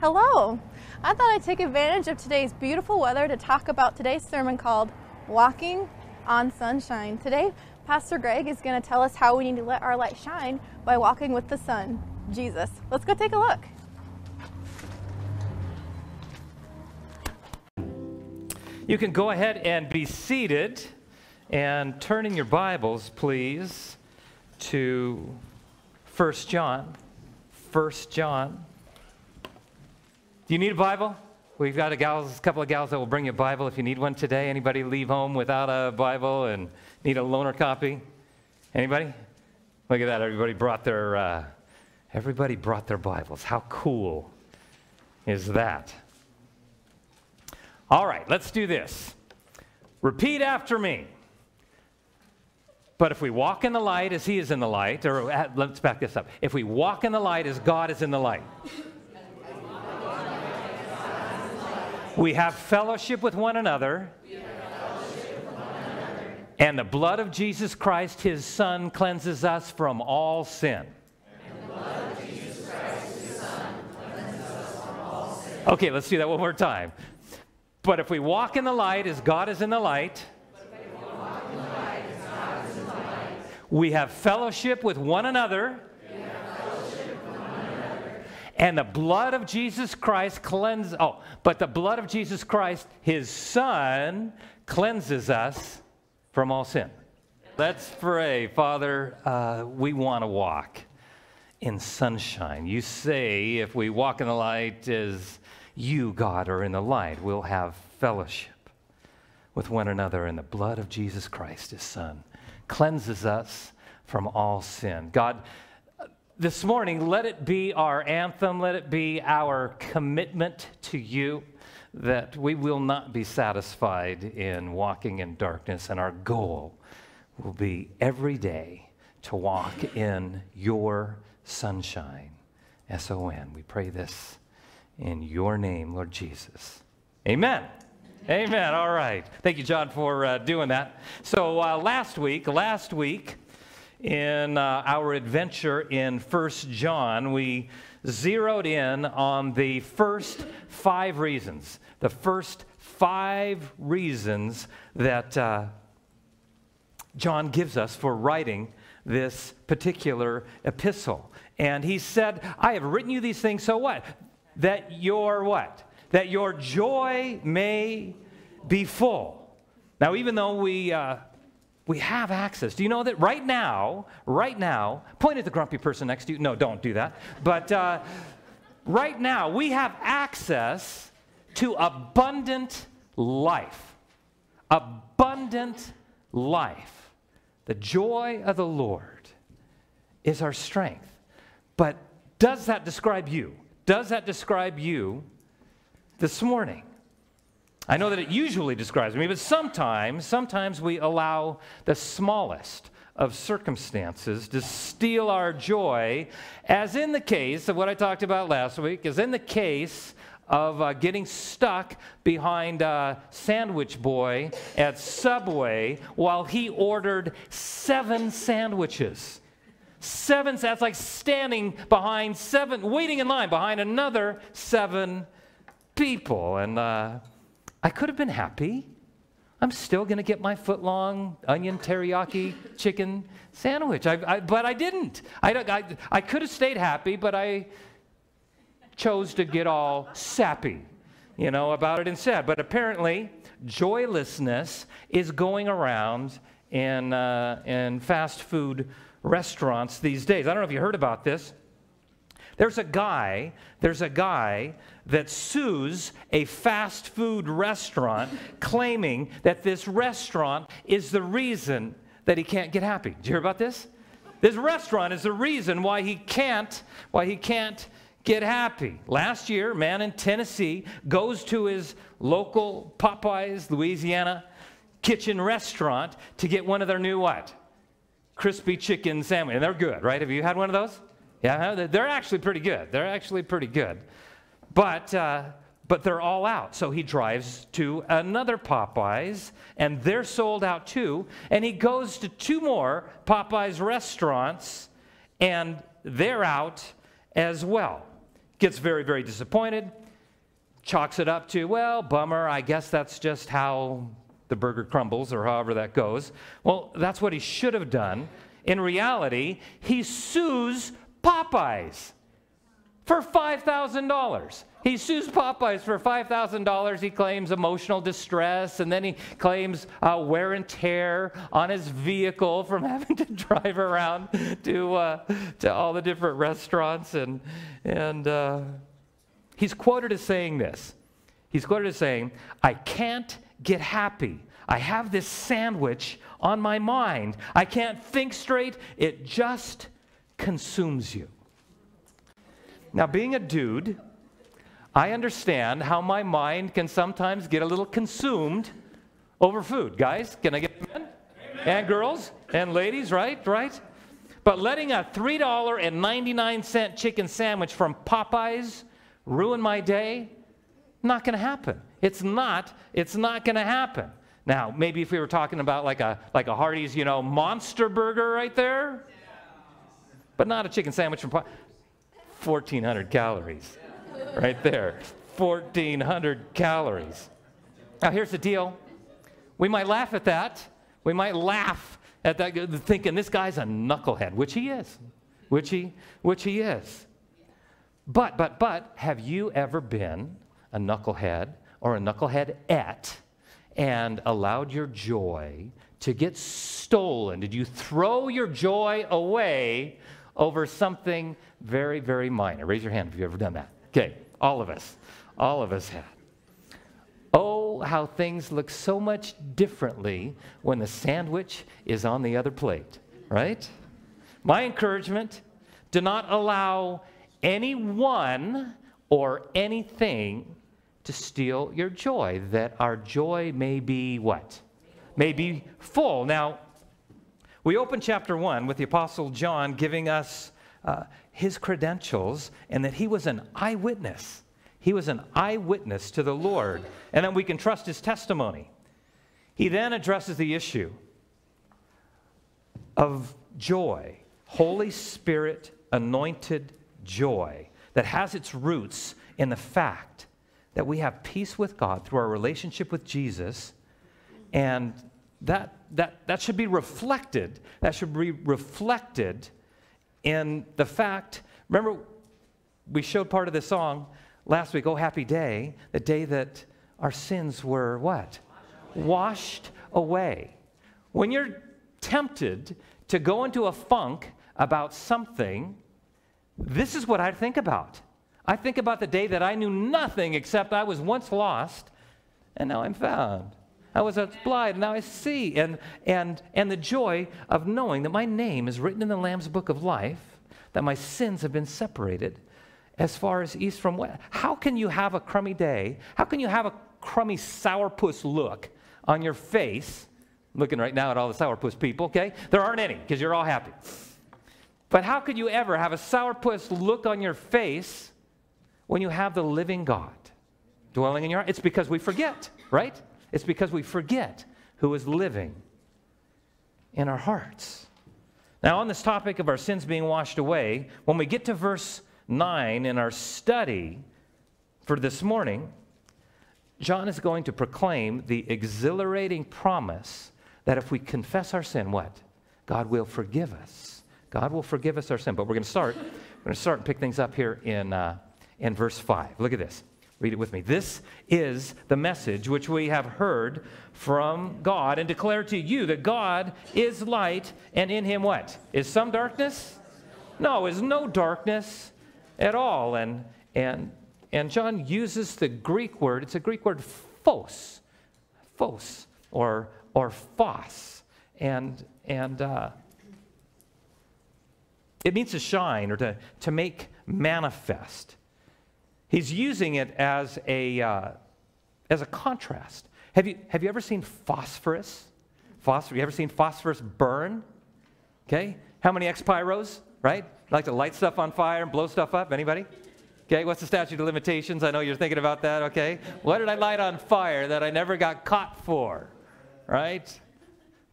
Hello. I thought I'd take advantage of today's beautiful weather to talk about today's sermon called Walking on Sunshine. Today, Pastor Greg is going to tell us how we need to let our light shine by walking with the Son, Jesus. Let's go take a look. You can go ahead and be seated and turn in your Bibles, please, to 1 John. 1 John. Do you need a Bible? We've got a, gals, a couple of gals that will bring you a Bible if you need one today. Anybody leave home without a Bible and need a loaner copy? Anybody? Look at that. Everybody brought their uh, everybody brought their Bibles. How cool is that? All right, let's do this. Repeat after me. But if we walk in the light as He is in the light, or uh, let's back this up. If we walk in the light as God is in the light, We have fellowship with one another. And the blood of Jesus Christ, his Son, cleanses us from all sin. Okay, let's do that one more time. But if we walk in the light as God is in the light, we have fellowship with one another and the blood of Jesus Christ cleanses, oh, but the blood of Jesus Christ, his son, cleanses us from all sin. Let's pray. Father, uh, we want to walk in sunshine. You say if we walk in the light as you, God, are in the light, we'll have fellowship with one another. And the blood of Jesus Christ, his son, cleanses us from all sin. God, this morning, let it be our anthem, let it be our commitment to you that we will not be satisfied in walking in darkness, and our goal will be every day to walk in your sunshine. S O N. We pray this in your name, Lord Jesus. Amen. Amen. All right. Thank you, John, for uh, doing that. So uh, last week, last week, in uh, our adventure in First John, we zeroed in on the first five reasons. The first five reasons that uh, John gives us for writing this particular epistle. And he said, I have written you these things, so what? That your what? That your joy may be full. Now, even though we uh, we have access. Do you know that right now, right now, point at the grumpy person next to you. No, don't do that. But uh, right now, we have access to abundant life. Abundant life. The joy of the Lord is our strength. But does that describe you? Does that describe you this morning? I know that it usually describes me, but sometimes, sometimes we allow the smallest of circumstances to steal our joy, as in the case of what I talked about last week, as in the case of uh, getting stuck behind a sandwich boy at Subway while he ordered seven sandwiches. Seven, that's like standing behind seven, waiting in line behind another seven people. And, uh, I could have been happy. I'm still going to get my foot long onion teriyaki chicken sandwich. I, I, but I didn't. I, I, I could have stayed happy, but I chose to get all sappy, you know, about it instead. But apparently, joylessness is going around in, uh, in fast food restaurants these days. I don't know if you heard about this. There's a guy, there's a guy that sues a fast food restaurant claiming that this restaurant is the reason that he can't get happy. Did you hear about this? This restaurant is the reason why he can't why he can't get happy. Last year, a man in Tennessee goes to his local Popeyes, Louisiana kitchen restaurant to get one of their new what? Crispy chicken sandwich. And they're good, right? Have you had one of those? Yeah, they're actually pretty good. They're actually pretty good. But, uh, but they're all out. So he drives to another Popeyes, and they're sold out too. And he goes to two more Popeyes restaurants, and they're out as well. gets very, very disappointed, chalks it up to, well, bummer, I guess that's just how the burger crumbles or however that goes. Well, that's what he should have done. In reality, he sues Popeyes for $5,000. He sues Popeyes for $5,000. He claims emotional distress, and then he claims uh, wear and tear on his vehicle from having to drive around to, uh, to all the different restaurants. And, and uh, he's quoted as saying this. He's quoted as saying, I can't get happy. I have this sandwich on my mind. I can't think straight. It just consumes you. Now, being a dude, I understand how my mind can sometimes get a little consumed over food. Guys, can I get men? And girls and ladies, right? Right? But letting a $3.99 chicken sandwich from Popeyes ruin my day, not going to happen. It's not, it's not going to happen. Now, maybe if we were talking about like a like a Hardee's, you know, monster burger right there, but not a chicken sandwich from 1400 calories right there. 1,400 calories. Now, here's the deal. We might laugh at that. We might laugh at that, thinking this guy's a knucklehead, which he is, which he, which he is. But, but, but, have you ever been a knucklehead or a knucklehead at and allowed your joy to get stolen? Did you throw your joy away over something very, very minor? Raise your hand if you've ever done that. Okay. All of us. All of us have. Oh, how things look so much differently when the sandwich is on the other plate, right? My encouragement do not allow anyone or anything to steal your joy, that our joy may be what? May be full. Now, we open chapter 1 with the Apostle John giving us uh, his credentials and that he was an eyewitness. He was an eyewitness to the Lord, and that we can trust his testimony. He then addresses the issue of joy, Holy Spirit anointed joy that has its roots in the fact that we have peace with God through our relationship with Jesus, and that, that, that should be reflected. That should be reflected in the fact, remember, we showed part of the song last week, Oh Happy Day, the day that our sins were what? Washed away. When you're tempted to go into a funk about something, this is what I think about. I think about the day that I knew nothing except I was once lost and now I'm found. I was blind, now I see. And, and, and the joy of knowing that my name is written in the Lamb's book of life, that my sins have been separated as far as east from west. How can you have a crummy day? How can you have a crummy sourpuss look on your face? looking right now at all the sourpuss people, okay? There aren't any because you're all happy. But how could you ever have a sourpuss look on your face when you have the living God dwelling in your heart? It's because we forget, right? It's because we forget who is living in our hearts. Now, on this topic of our sins being washed away, when we get to verse 9 in our study for this morning, John is going to proclaim the exhilarating promise that if we confess our sin, what? God will forgive us. God will forgive us our sin. But we're going to start. We're going to start and pick things up here in, uh, in verse 5. Look at this. Read it with me. This is the message which we have heard from God and declare to you that God is light and in him what? Is some darkness? No, is no darkness at all. And, and, and John uses the Greek word, it's a Greek word, phos, phos, or, or phos. And, and uh, it means to shine or to, to make manifest. He's using it as a, uh, as a contrast. Have you, have you ever seen phosphorus? Phosphorus. You ever seen phosphorus burn? Okay. How many ex-pyros, right? Like to light stuff on fire and blow stuff up? Anybody? Okay, what's the statute of limitations? I know you're thinking about that, okay? What did I light on fire that I never got caught for? Right?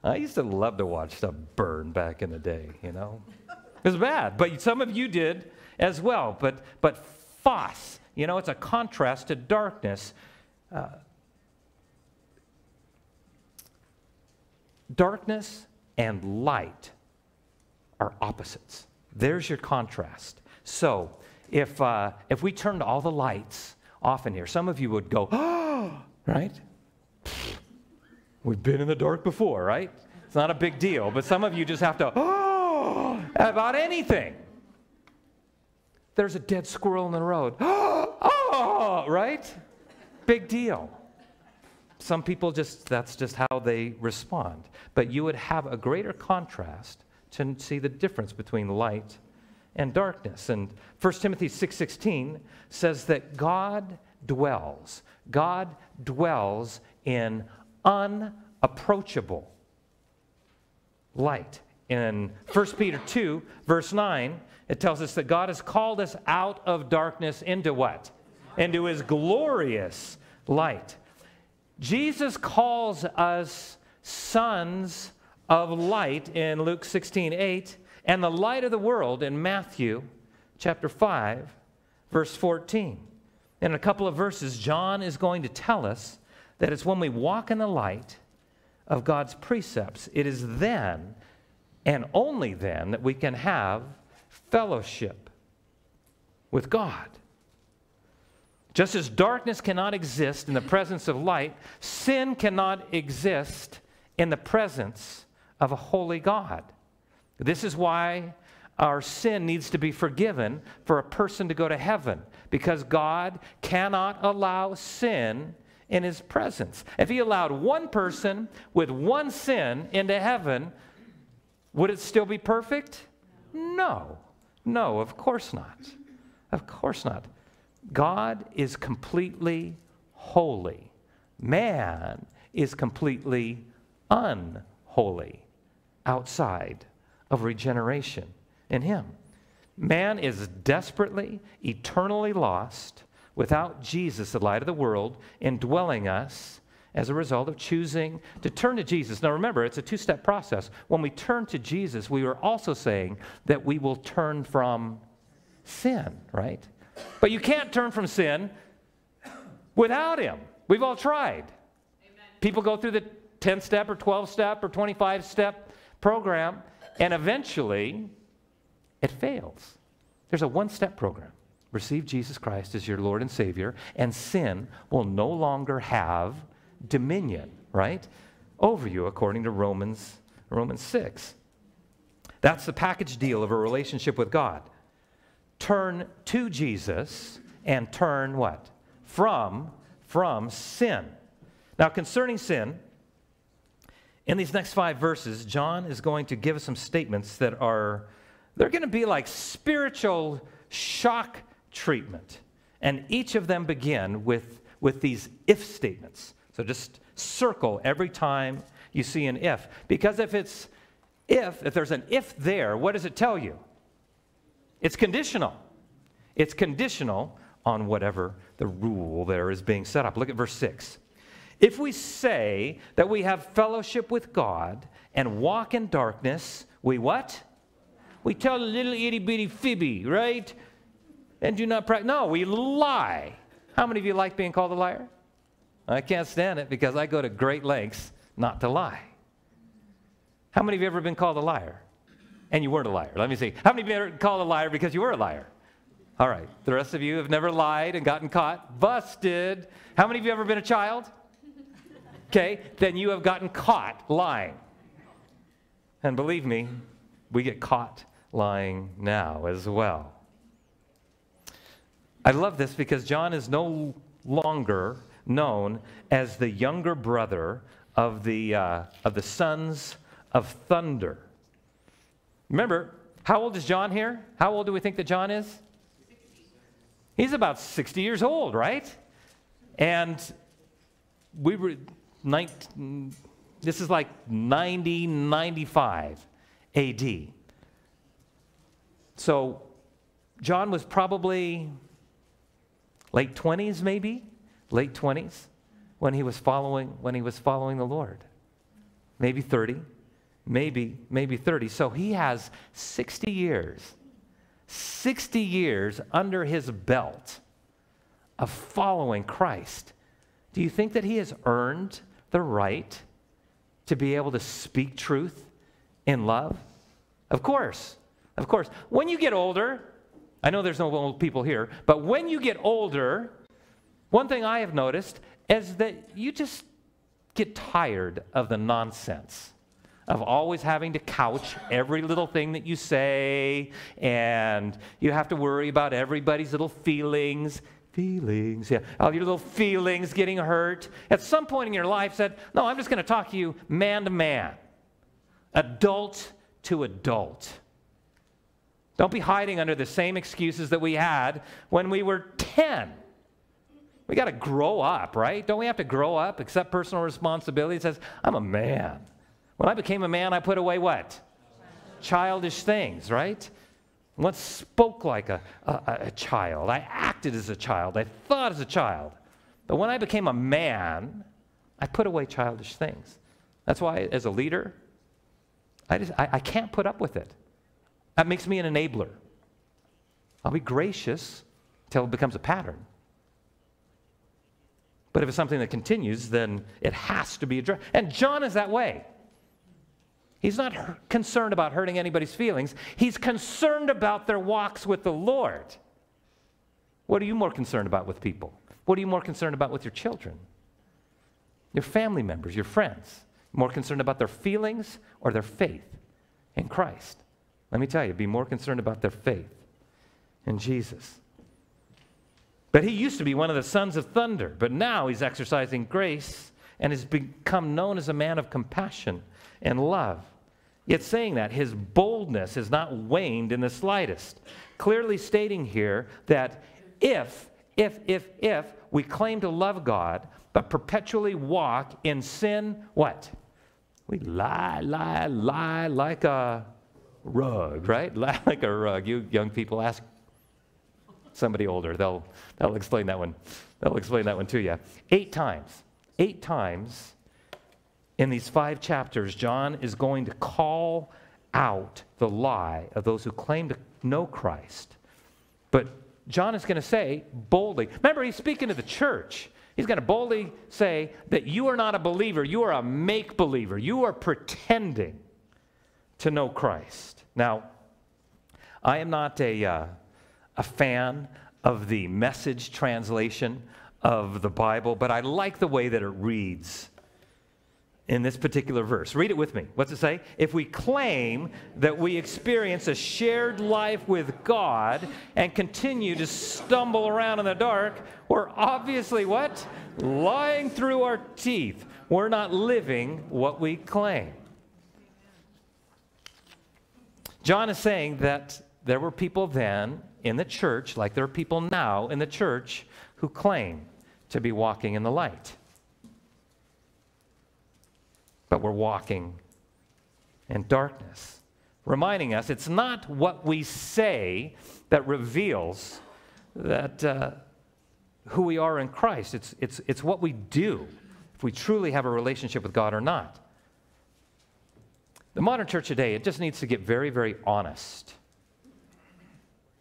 I used to love to watch stuff burn back in the day, you know? It was bad, but some of you did as well. But, but phos. You know, it's a contrast to darkness. Uh, darkness and light are opposites. There's your contrast. So, if, uh, if we turned all the lights off in here, some of you would go, oh, right? We've been in the dark before, right? It's not a big deal, but some of you just have to, oh, about anything. There's a dead squirrel in the road. oh, right? Big deal. Some people just, that's just how they respond. But you would have a greater contrast to see the difference between light and darkness. And 1 Timothy 6:16 says that God dwells. God dwells in unapproachable light. In 1 Peter 2, verse 9, it tells us that God has called us out of darkness into what? Into his glorious light. Jesus calls us sons of light in Luke 16 8, and the light of the world in Matthew chapter 5, verse 14. In a couple of verses, John is going to tell us that it's when we walk in the light of God's precepts, it is then and only then that we can have fellowship with God. Just as darkness cannot exist in the presence of light, sin cannot exist in the presence of a holy God. This is why our sin needs to be forgiven for a person to go to heaven, because God cannot allow sin in his presence. If he allowed one person with one sin into heaven, would it still be perfect? No. No, of course not. Of course not. God is completely holy. Man is completely unholy outside of regeneration in Him. Man is desperately, eternally lost without Jesus, the light of the world, indwelling us as a result of choosing to turn to Jesus. Now remember, it's a two step process. When we turn to Jesus, we are also saying that we will turn from sin, right? But you can't turn from sin without Him. We've all tried. Amen. People go through the 10 step or 12 step or 25 step program, and eventually it fails. There's a one step program. Receive Jesus Christ as your Lord and Savior, and sin will no longer have dominion, right? Over you, according to Romans, Romans 6. That's the package deal of a relationship with God turn to Jesus and turn what? From, from sin. Now, concerning sin, in these next five verses, John is going to give us some statements that are, they're going to be like spiritual shock treatment. And each of them begin with, with these if statements. So just circle every time you see an if. Because if it's if, if there's an if there, what does it tell you? It's conditional. It's conditional on whatever the rule there is being set up. Look at verse 6. If we say that we have fellowship with God and walk in darkness, we what? We tell a little itty bitty fibby, right? And do not practice. No, we lie. How many of you like being called a liar? I can't stand it because I go to great lengths not to lie. How many of you ever been called a liar? and you weren't a liar. Let me see. How many of you ever called a liar because you were a liar? All right. The rest of you have never lied and gotten caught. Busted. How many of you ever been a child? Okay, then you have gotten caught lying. And believe me, we get caught lying now as well. I love this because John is no longer known as the younger brother of the, uh, of the sons of thunder. Remember, how old is John here? How old do we think that John is? He's about 60 years old, right? And we were 19, this is like 90, 95 AD. So John was probably late 20s maybe, late 20s when he was following when he was following the Lord. Maybe 30 maybe maybe 30 so he has 60 years 60 years under his belt of following Christ, do you think that he has earned the right to be able to speak truth in love? Of course. Of course. When you get older, I know there's no old people here, but when you get older, one thing I have noticed is that you just get tired of the nonsense of always having to couch every little thing that you say, and you have to worry about everybody's little feelings. Feelings, yeah. All your little feelings getting hurt. At some point in your life, said, No, I'm just going to talk to you man to man, adult to adult. Don't be hiding under the same excuses that we had when we were 10. We got to grow up, right? Don't we have to grow up, accept personal responsibility? It says, I'm a man. When I became a man, I put away what? Childish things, right? Once spoke like a, a, a, child. I acted as a child. I thought as a child. But when I became a man, I put away childish things. That's why, as a leader, I, just, I, I can't put up with it. That makes me an enabler. I'll be gracious until it becomes a pattern. But if it's something that continues, then it has to be addressed. And John is that way. He's not concerned about hurting anybody's feelings, he's concerned about their walks with the Lord. What are you more concerned about with people? What are you more concerned about with your children? Your family members, your friends? More concerned about their feelings or their faith in Christ? Let me tell you, be more concerned about their faith in Jesus. But he used to be one of the sons of thunder, but now he's exercising grace and has become known as a man of compassion and love. Yet, saying that, his boldness has not waned in the slightest, clearly stating here that if, if, if, if we claim to love God, but perpetually walk in sin, what? We lie, lie, lie like a rug, right? Lie like a rug. You young people ask somebody older, they'll, they'll explain that one. They'll explain that one to you. Eight times, eight times in these five chapters, John is going to call out the lie of those who claim to know Christ. But John is going to say boldly, remember, he's speaking to the church. He's going to boldly say that you are not a believer, you are a make believer. You are pretending to know Christ. Now, I am not a, uh, a fan of the message translation of the Bible, but I like the way that it reads in this particular verse. Read it with me. What's it say? If we claim that we experience a shared life with God and continue to stumble around in the dark, we're obviously what? Lying through our teeth. We're not living what we claim. John is saying that there were people then in the church, like there are people now in the church, who claim to be walking in the light but we're walking in darkness. Reminding us it's not what we say that reveals that uh, who we are in Christ, it's, it's, it's what we do if we truly have a relationship with God or not. The modern church today, it just needs to get very, very honest.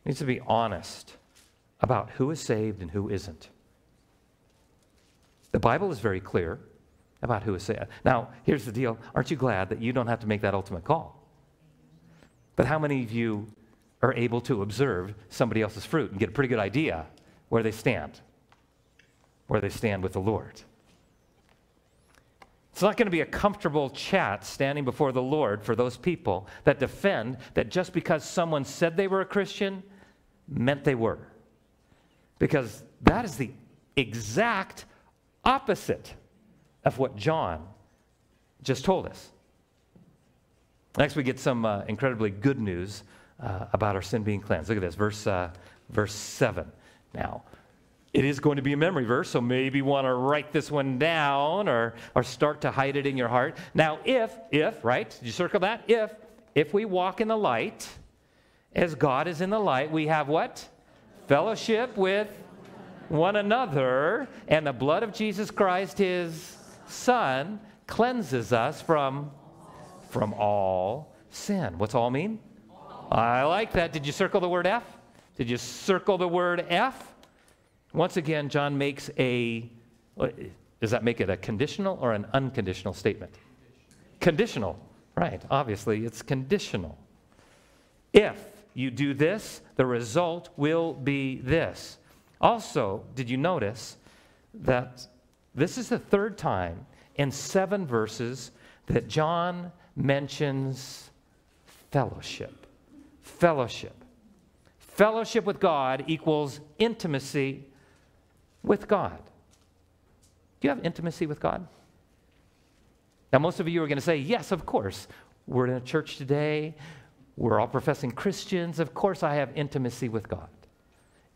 Needs to be honest about who is saved and who isn't. The Bible is very clear about who is saved. Now, here's the deal. Aren't you glad that you don't have to make that ultimate call? But how many of you are able to observe somebody else's fruit and get a pretty good idea where they stand? Where they stand with the Lord. It's not going to be a comfortable chat standing before the Lord for those people that defend that just because someone said they were a Christian meant they were. Because that is the exact opposite of what John just told us. Next, we get some uh, incredibly good news uh, about our sin being cleansed. Look at this, verse, uh, verse 7. Now, it is going to be a memory verse, so maybe you want to write this one down or, or start to hide it in your heart. Now, if, if, right? Did you circle that? If, if we walk in the light, as God is in the light, we have what? Fellowship with one another, and the blood of Jesus Christ, his Son cleanses us from, from all sin. What's all mean? I like that. Did you circle the word F? Did you circle the word F? Once again, John makes a, does that make it a conditional or an unconditional statement? Conditional, right. Obviously, it's conditional. If you do this, the result will be this. Also, did you notice that this is the third time in seven verses that John mentions fellowship? Fellowship. Fellowship with God equals intimacy with God. Do you have intimacy with God? Now, most of you are going to say, Yes, of course. We're in a church today. We're all professing Christians. Of course, I have intimacy with God.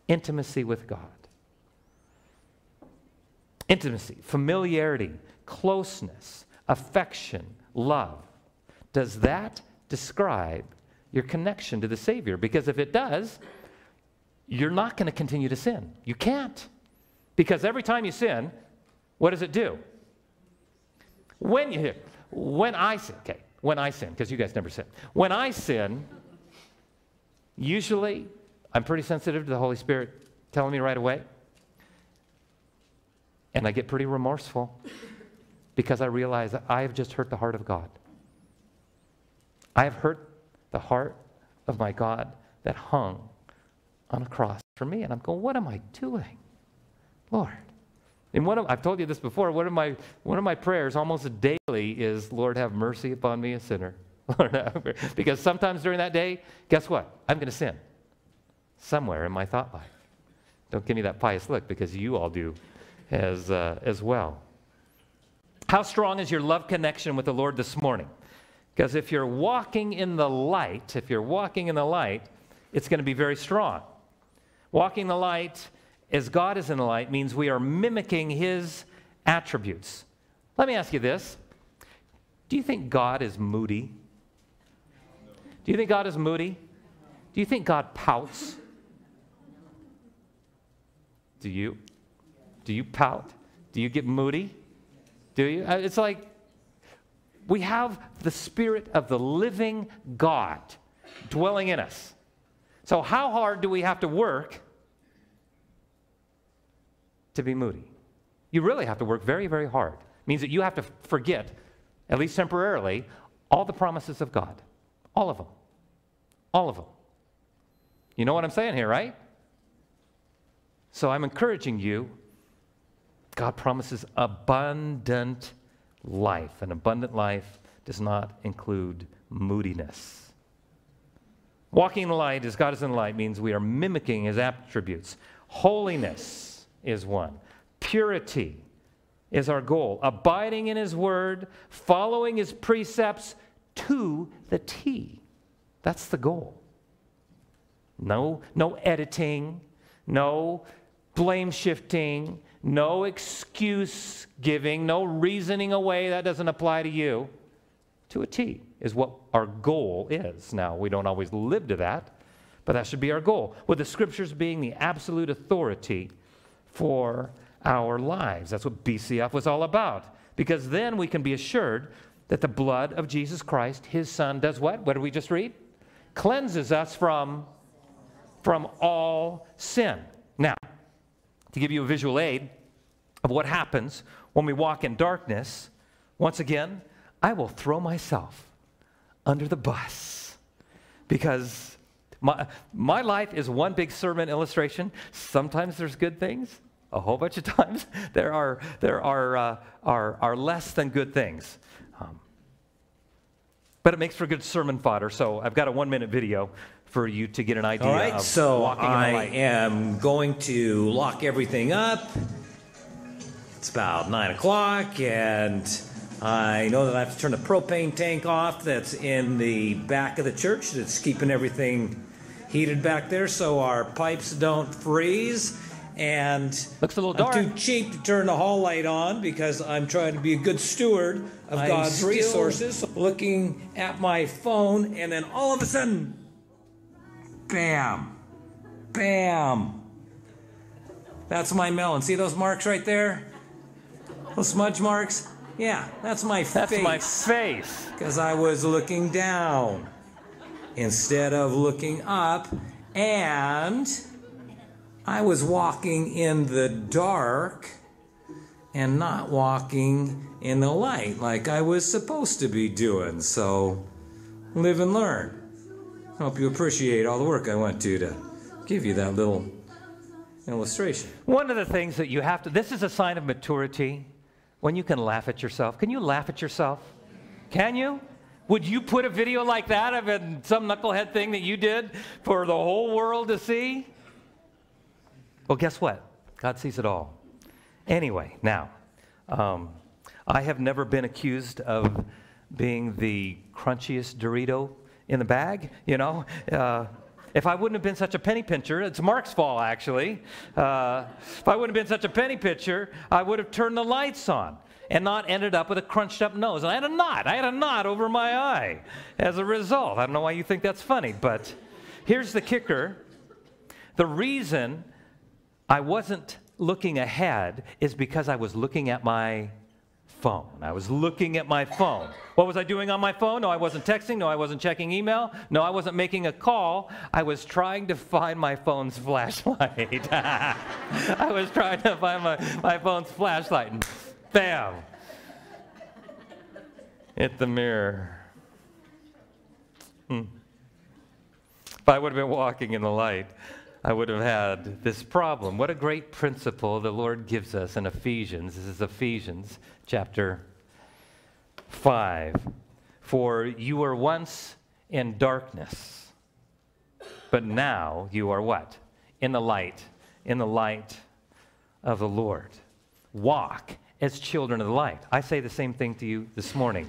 Intimacy with God. Intimacy, familiarity, closeness, affection, love. Does that describe your connection to the Savior? Because if it does, you're not going to continue to sin. You can't. Because every time you sin, what does it do? When you when I sin, okay, when I sin, because you guys never sin. When I sin, usually I'm pretty sensitive to the Holy Spirit telling me right away. And I get pretty remorseful because I realize that I have just hurt the heart of God. I have hurt the heart of my God that hung on a cross for me. And I'm going, what am I doing? Lord. And I've told you this before, one of, my, one of my prayers almost daily is, Lord, have mercy upon me, a sinner. because sometimes during that day, guess what? I'm going to sin somewhere in my thought life. Don't give me that pious look because you all do as, uh, as well. How strong is your love connection with the Lord this morning? Because if you're walking in the light, if you're walking in the light, it's going to be very strong. Walking the light as God is in the light means we are mimicking his attributes. Let me ask you this Do you think God is moody? Do you think God is moody? Do you think God pouts? Do you? Do you pout? Do you get moody? Do you? Uh, it's like we have the Spirit of the living God dwelling in us. So, how hard do we have to work to be moody. You really have to work very, very hard. It means that you have to forget, at least temporarily, all the promises of God. All of them. All of them. You know what I'm saying here, right? So I'm encouraging you. God promises abundant life. An abundant life does not include moodiness. Walking in the light as God is in the light means we are mimicking his attributes. Holiness is one. Purity is our goal. Abiding in His Word, following His precepts to the T. That's the goal. No, no editing, no blame shifting, no excuse giving, no reasoning away. That doesn't apply to you. To a T is what our goal is. Now, we don't always live to that, but that should be our goal. With the scriptures being the absolute authority for our lives. That's what BCF was all about. Because then we can be assured that the blood of Jesus Christ, his son, does what? What did we just read? Cleanses us from, from all sin. Now, to give you a visual aid of what happens when we walk in darkness, once again, I will throw myself under the bus because my, my life is one big sermon illustration. Sometimes there's good things, a whole bunch of times there are, there are, uh, are, are less than good things. Um, but it makes for good sermon fodder. So I've got a one minute video for you to get an idea All right, of so walking I in the light. am going to lock everything up. It's about nine o'clock, and I know that I have to turn the propane tank off that's in the back of the church that's keeping everything heated back there so our pipes don't freeze and Looks a little dark. I'm too cheap to turn the hall light on because I'm trying to be a good steward of I'm God's still- resources. Looking at my phone, and then all of a sudden, bam, bam. That's my melon. See those marks right there? Those smudge marks? Yeah, that's my That's face. my face. Because I was looking down. instead of looking up, and I was walking in the dark and not walking in the light like I was supposed to be doing. So, live and learn. Hope you appreciate all the work I went to to give you that little illustration. One of the things that you have to, this is a sign of maturity when you can laugh at yourself. Can you laugh at yourself? Can you? Would you put a video like that of some knucklehead thing that you did for the whole world to see? Well, guess what? God sees it all. Anyway, now, um, I have never been accused of being the crunchiest Dorito in the bag, you know. Uh, if I wouldn't have been such a penny pincher, it's Mark's fault actually. Uh, if I wouldn't have been such a penny pincher, I would have turned the lights on and not ended up with a crunched up nose. And I had a knot. I had a knot over my eye as a result. I don't know why you think that's funny, but here's the kicker. The reason I wasn't looking ahead is because I was looking at my phone. I was looking at my phone. What was I doing on my phone? No, I wasn't texting. No, I wasn't checking email. No, I wasn't making a call. I was trying to find my phone's flashlight. I was trying to find my, my phone's flashlight. And bam! Hit the mirror. Hmm. If I would have been walking in the light, I would have had this problem. What a great principle the Lord gives us in Ephesians. This is Ephesians chapter 5. For you were once in darkness, but now you are what? In the light, in the light of the Lord. Walk as children of the light. I say the same thing to you this morning.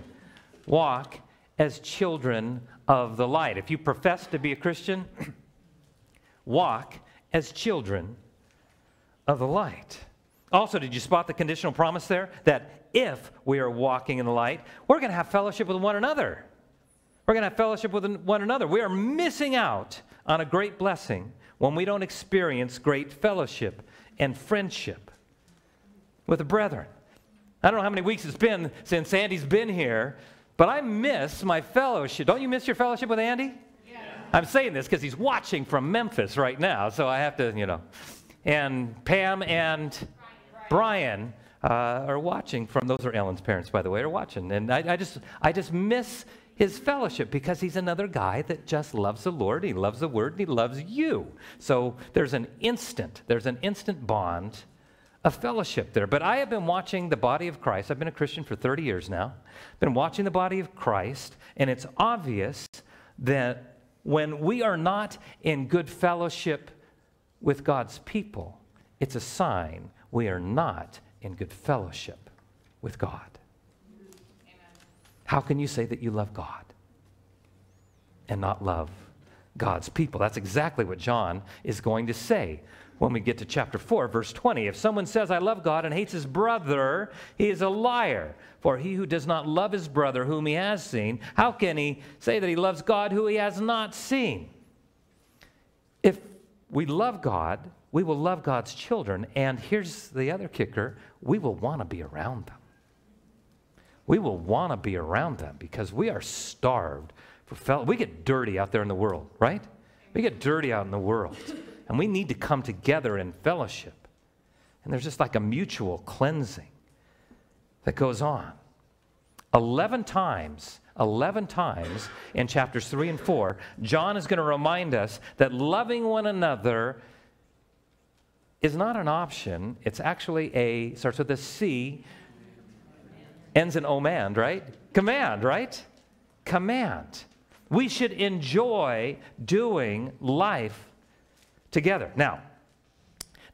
Walk as children of the light. If you profess to be a Christian, walk as children of the light. Also, did you spot the conditional promise there? That if we are walking in the light, we're going to have fellowship with one another. We're going to have fellowship with one another. We are missing out on a great blessing when we don't experience great fellowship and friendship with the brethren. I don't know how many weeks it's been since Andy's been here, but I miss my fellowship. Don't you miss your fellowship with Andy? I'm saying this because he's watching from Memphis right now, so I have to, you know. And Pam and Brian uh, are watching from, those are Ellen's parents, by the way, are watching. And I, I, just, I just miss his fellowship because he's another guy that just loves the Lord, he loves the Word, and he loves you. So there's an instant, there's an instant bond of fellowship there. But I have been watching the body of Christ. I've been a Christian for 30 years now. Been watching the body of Christ, and it's obvious that when we are not in good fellowship with God's people, it's a sign we are not in good fellowship with God. Amen. How can you say that you love God and not love God's people? That's exactly what John is going to say when we get to chapter 4, verse 20. If someone says, I love God and hates his brother, he is a liar. For he who does not love his brother whom he has seen, how can he say that he loves God who he has not seen? If we love God, we will love God's children. And here's the other kicker we will want to be around them. We will want to be around them because we are starved. We get dirty out there in the world, right? We get dirty out in the world. And we need to come together in fellowship. And there's just like a mutual cleansing that goes on. 11 times, 11 times in chapters 3 and 4, John is going to remind us that loving one another is not an option. It's actually a, starts with a C, ends in omand, right? Command, right? Command. We should enjoy doing life together. Now,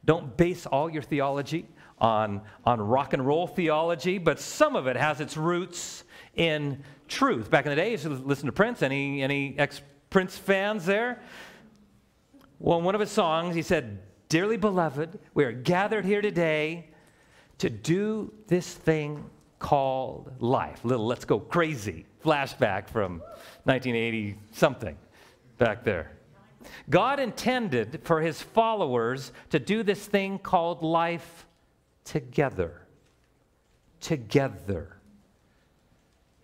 don't base all your theology on, on rock and roll theology, but some of it has its roots in truth. Back in the day, you to listen to Prince. Any, any ex Prince fans there? Well, in one of his songs, he said, Dearly beloved, we are gathered here today to do this thing called life. Little let's go crazy flashback from 1980 something back there. God intended for his followers to do this thing called life together. Together.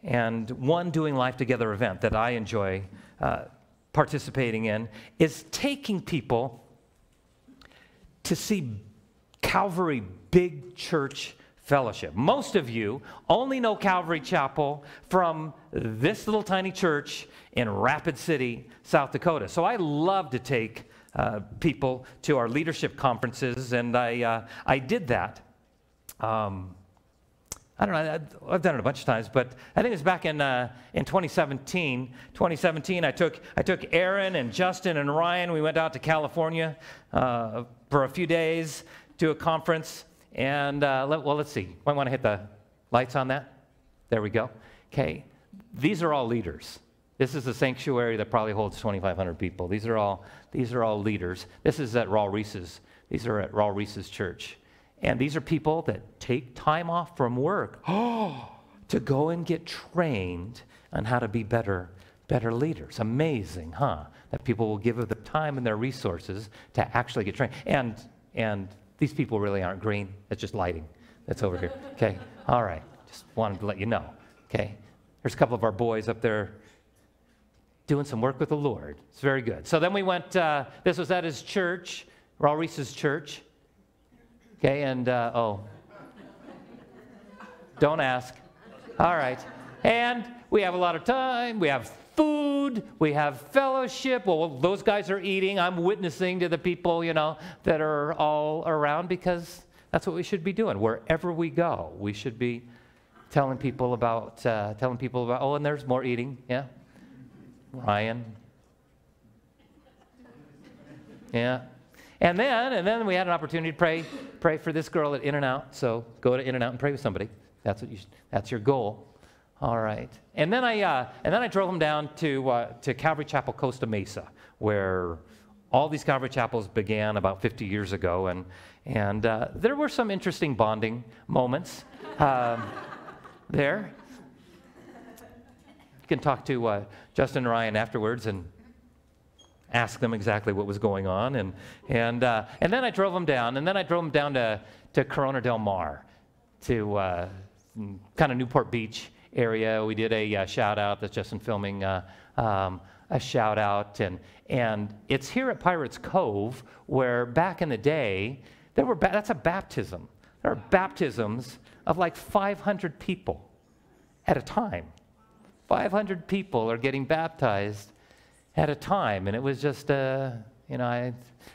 And one doing life together event that I enjoy uh, participating in is taking people to see Calvary Big Church Fellowship. Most of you only know Calvary Chapel from this little tiny church in Rapid City, South Dakota. So I love to take uh, people to our leadership conferences, and I, uh, I did that. Um, I don't know, I've done it a bunch of times, but I think it was back in, uh, in 2017. 2017, I took, I took Aaron and Justin and Ryan. We went out to California uh, for a few days to a conference. And, uh, let, well, let's see. Might want to hit the lights on that. There we go. Okay. These are all leaders. This is a sanctuary that probably holds 2,500 people. These are all, these are all leaders. This is at Raul Ries's. These are at Raul Ries's church. And these are people that take time off from work to go and get trained on how to be better, better leaders. Amazing, huh? That people will give of their time and their resources to actually get trained. And, and these people really aren't green. It's just lighting that's over here. Okay? All right. Just wanted to let you know. Okay? There's a couple of our boys up there doing some work with the Lord. It's very good. So then we went, uh, this was at his church, Raul Ries's church. Okay, and uh, oh, don't ask. All right. And we have a lot of time. We have food. We have fellowship. Well, those guys are eating. I'm witnessing to the people, you know, that are all around because that's what we should be doing. Wherever we go, we should be telling people about, uh, telling people about, oh, and there's more eating. Yeah. Ryan. Yeah. And then, and then we had an opportunity to pray, pray for this girl at In-N-Out. So go to In-N-Out and pray with somebody. That's what you, that's your goal. All right. And then I, uh, and then I drove them down to, uh, to Calvary Chapel, Costa Mesa, where all these Calvary Chapels began about 50 years ago. And, and uh, there were some interesting bonding moments um, there. You can talk to uh, Justin and Ryan afterwards and ask them exactly what was going on. And, and, uh, and then I drove them down, and then I drove them down to, to Corona del Mar, to uh, kind of Newport Beach area. We did a uh, shout out that's just in filming uh, um, a shout out. And, and it's here at Pirates Cove where back in the day, there were ba- that's a baptism. There are baptisms of like 500 people at a time. 500 people are getting baptized at a time. And it was just, uh, you know, I,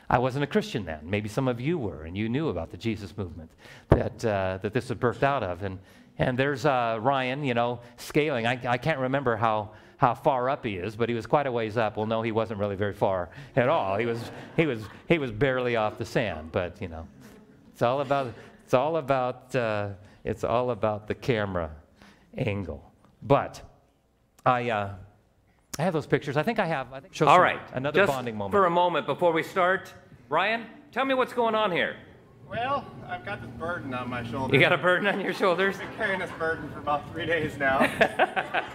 I wasn't a Christian then. Maybe some of you were, and you knew about the Jesus movement that, uh, that this was birthed out of. And, and there's uh, Ryan, you know, scaling. I, I can't remember how, how far up he is, but he was quite a ways up. Well, no, he wasn't really very far at all. He was, he was, he was barely off the sand, but, you know, it's all about, it's all about, uh, it's all about the camera angle. But I, uh, I have those pictures. I think I have. I think All right. Another Just bonding moment. For a moment before we start, Ryan, tell me what's going on here. Well, I've got this burden on my shoulders. You got a burden on your shoulders? I've been carrying this burden for about three days now.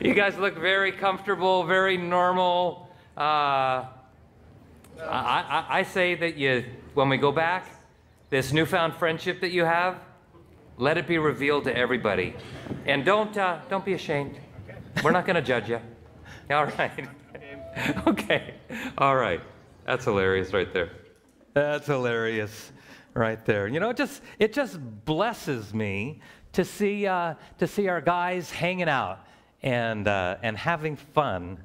you guys look very comfortable, very normal. Uh, I, I, I say that you, when we go back, this newfound friendship that you have, let it be revealed to everybody, and don't uh, don't be ashamed. We're not going to judge you. All right. okay. All right. That's hilarious right there. That's hilarious, right there. You know, it just it just blesses me to see uh, to see our guys hanging out and uh, and having fun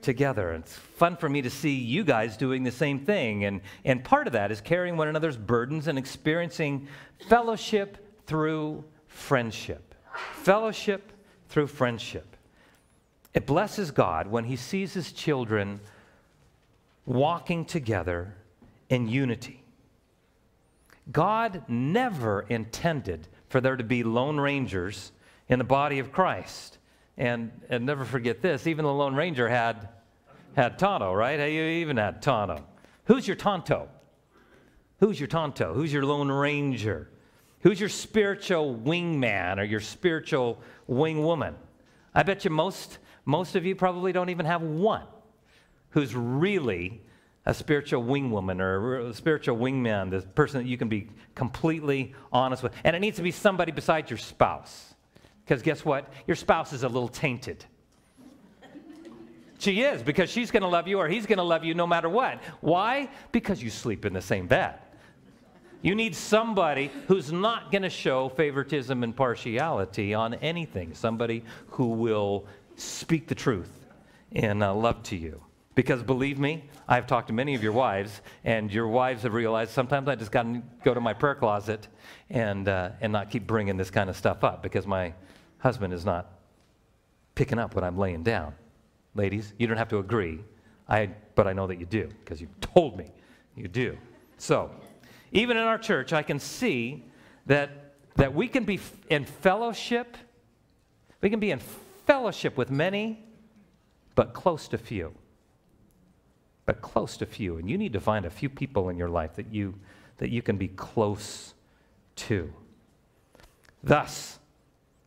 together. It's fun for me to see you guys doing the same thing, and and part of that is carrying one another's burdens and experiencing fellowship through friendship. Fellowship through friendship. It blesses God when He sees His children walking together in unity. God never intended for there to be lone rangers in the body of Christ. And, and never forget this, even the Lone Ranger had, had Tonto, right? You even had Tonto. Who's your Tonto? Who's your Tonto? Who's your Lone Ranger? Who's your spiritual wingman or your spiritual wingwoman? I bet you most most of you probably don't even have one who's really a spiritual wingwoman or a spiritual wingman, the person that you can be completely honest with. And it needs to be somebody besides your spouse. Because guess what? Your spouse is a little tainted. She is, because she's going to love you or he's going to love you no matter what. Why? Because you sleep in the same bed. You need somebody who's not going to show favoritism and partiality on anything, somebody who will speak the truth and uh, love to you. Because believe me, I've talked to many of your wives, and your wives have realized sometimes I just got to go to my prayer closet and, uh, and not keep bringing this kind of stuff up because my husband is not picking up what I'm laying down. Ladies, you don't have to agree, I, but I know that you do because you told me you do. So, even in our church, I can see that, that we can be in fellowship, we can be in fellowship with many, but close to few but close to few. And you need to find a few people in your life that you, that you can be close to. Thus,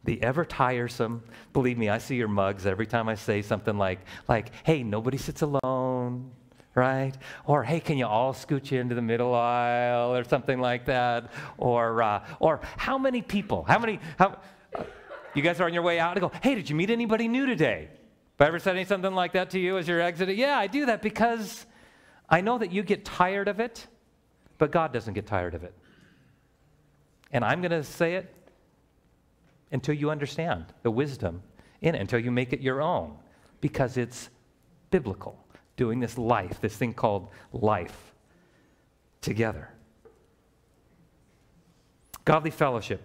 the ever tiresome, believe me, I see your mugs every time I say something like, like, hey, nobody sits alone, right? Or, hey, can you all scooch into the middle aisle or something like that? Or, uh, or how many people, how many, how, uh, you guys are on your way out and go, hey, did you meet anybody new today? Have I ever said something like that to you as you're exiting? Yeah, I do that because I know that you get tired of it, but God doesn't get tired of it. And I'm going to say it until you understand the wisdom in it, until you make it your own, because it's biblical, doing this life, this thing called life together. Godly fellowship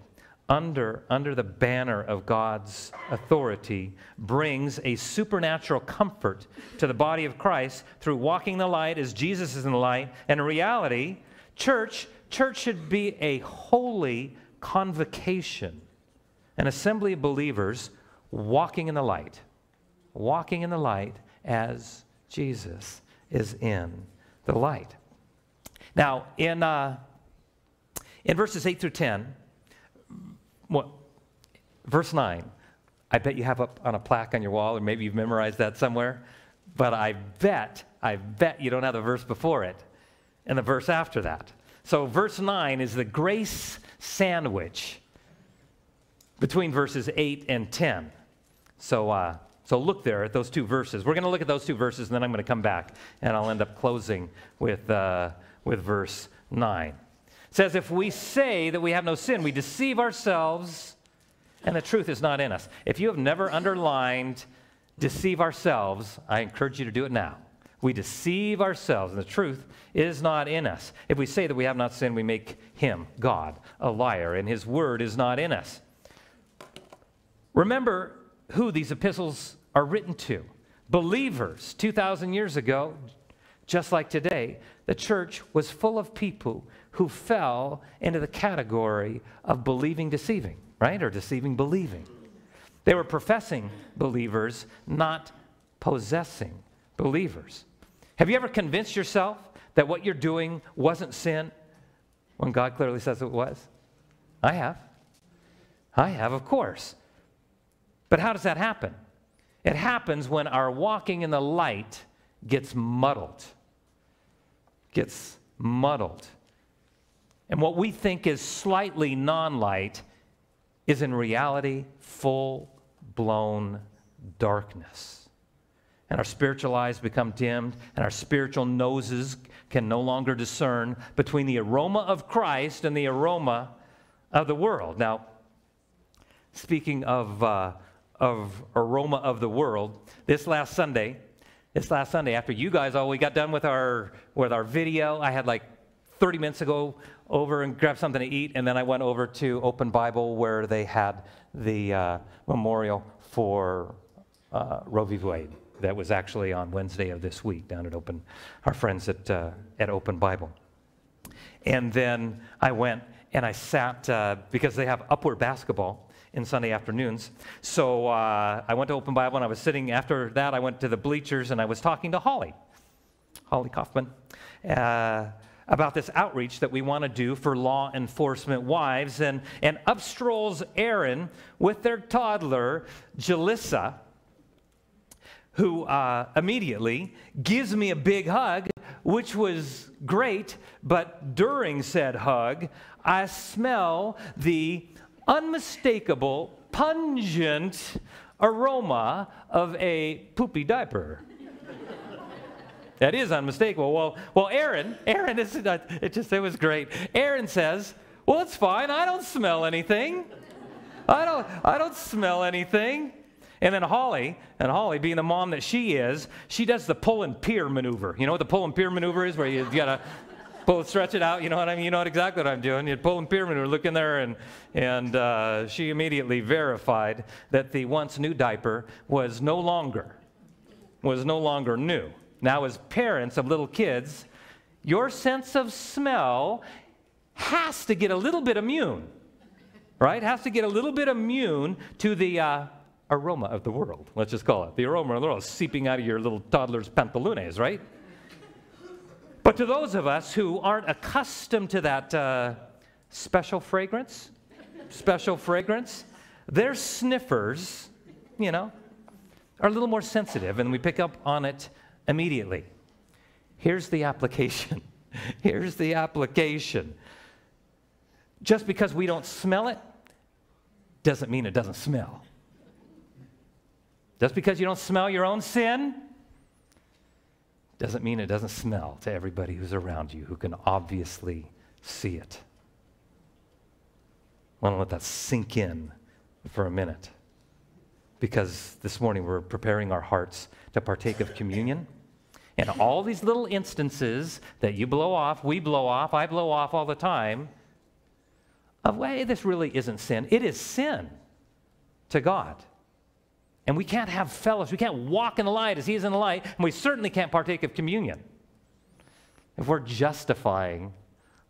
under, under the banner of God's authority brings a supernatural comfort to the body of Christ through walking the light as Jesus is in the light. And in reality, church, church should be a holy convocation, an assembly of believers walking in the light, walking in the light as Jesus is in the light. Now, in, uh, in verses 8 through 10, what, verse 9, I bet you have up on a plaque on your wall, or maybe you've memorized that somewhere, but I bet, I bet you don't have the verse before it and the verse after that. So, verse 9 is the grace sandwich between verses 8 and 10. So, uh, so look there at those two verses. We're going to look at those two verses, and then I'm going to come back, and I'll end up closing with, uh, with verse 9 says, If we say that we have no sin, we deceive ourselves and the truth is not in us. If you have never underlined deceive ourselves, I encourage you to do it now. We deceive ourselves, and the truth is not in us. If we say that we have not sinned, we make him, God, a liar, and his word is not in us. Remember who these epistles are written to believers 2,000 years ago, just like today. The church was full of people who fell into the category of believing deceiving, right? Or deceiving believing. They were professing believers, not possessing believers. Have you ever convinced yourself that what you're doing wasn't sin when God clearly says it was? I have. I have, of course. But how does that happen? It happens when our walking in the light gets muddled. Gets muddled. And what we think is slightly non light is in reality full blown darkness. And our spiritual eyes become dimmed, and our spiritual noses can no longer discern between the aroma of Christ and the aroma of the world. Now, speaking of, uh, of aroma of the world, this last Sunday, this last Sunday, after you guys all we got done with our with our video, I had like 30 minutes ago over and grabbed something to eat, and then I went over to Open Bible where they had the uh, memorial for uh, Roe v. Wade. That was actually on Wednesday of this week down at Open, our friends at, uh, at Open Bible. And then I went and I sat, uh, because they have upward basketball in Sunday afternoons. So uh, I went to Open Bible and I was sitting, after that, I went to the bleachers and I was talking to Holly, Holly Kaufman. Uh, about this outreach that we want to do for law enforcement wives. And, and up strolls Aaron with their toddler, Jalissa, who uh, immediately gives me a big hug, which was great. But during said hug, I smell the unmistakable, pungent aroma of a poopy diaper. That is unmistakable. Well, well, Aaron, Aaron, is, it just, it was great. Aaron says, well, it's fine. I don't smell anything. I don't, I don't smell anything. And then Holly, and Holly, being the mom that she is, she does the pull and peer maneuver. You know what the pull and peer maneuver is, where you, gotta pull, stretch it out. You know what I mean? You know exactly what I'm doing. You pull and peer maneuver. Look in there, and and uh, she immediately verified that the once new diaper was no longer was no longer new. Now, as parents of little kids, your sense of smell has to get a little bit immune, right? Has to get a little bit immune to the uh, aroma of the world, let's just call it. The aroma of the world seeping out of your little toddler's pantalones, right? But to those of us who aren't accustomed to that uh, special fragrance, special fragrance, their sniffers, you know, are a little more sensitive and we pick up on it immediately. Here's the application. Here's the application. Just because we don't smell it doesn't mean it doesn't smell. Just because you don't smell your own sin doesn't mean it doesn't smell to everybody who's around you who can obviously see it. I want to let that sink in for a minute because this morning we're preparing our hearts to partake of communion. And all these little instances that you blow off, we blow off, I blow off all the time, of, way this really isn't sin. It is sin to God. And we can't have fellowship. We can't walk in the light as He is in the light, and we certainly can't partake of communion if we're justifying